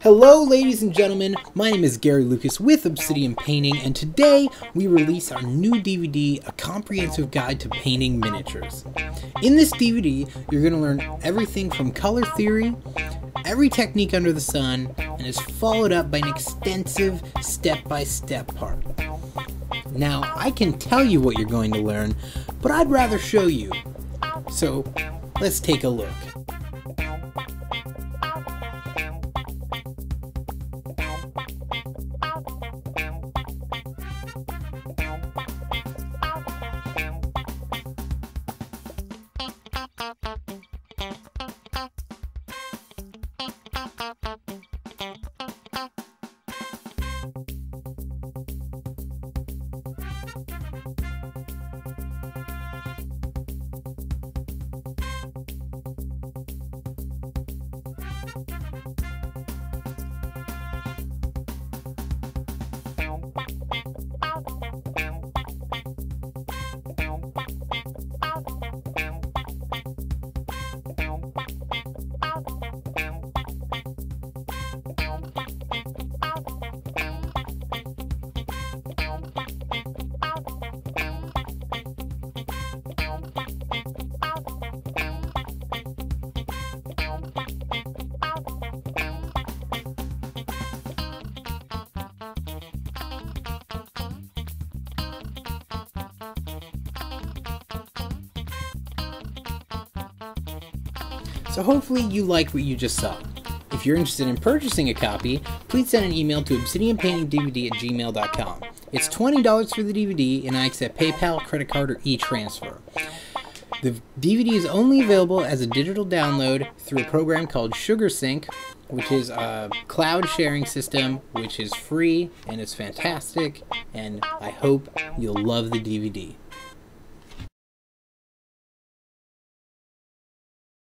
Hello, ladies and gentlemen. My name is Gary Lucas with Obsidian Painting, and today we release our new DVD, A Comprehensive Guide to Painting Miniatures. In this DVD, you're going to learn everything from color theory, every technique under the sun, and is followed up by an extensive step by step part. Now, I can tell you what you're going to learn, but I'd rather show you. So, let's take a look. Bye. So hopefully you like what you just saw. If you're interested in purchasing a copy, please send an email to obsidianpaintingdvd at gmail.com. It's $20 for the DVD, and I accept PayPal, credit card, or e-transfer. The DVD is only available as a digital download through a program called SugarSync, which is a cloud sharing system which is free and it's fantastic, and I hope you'll love the DVD.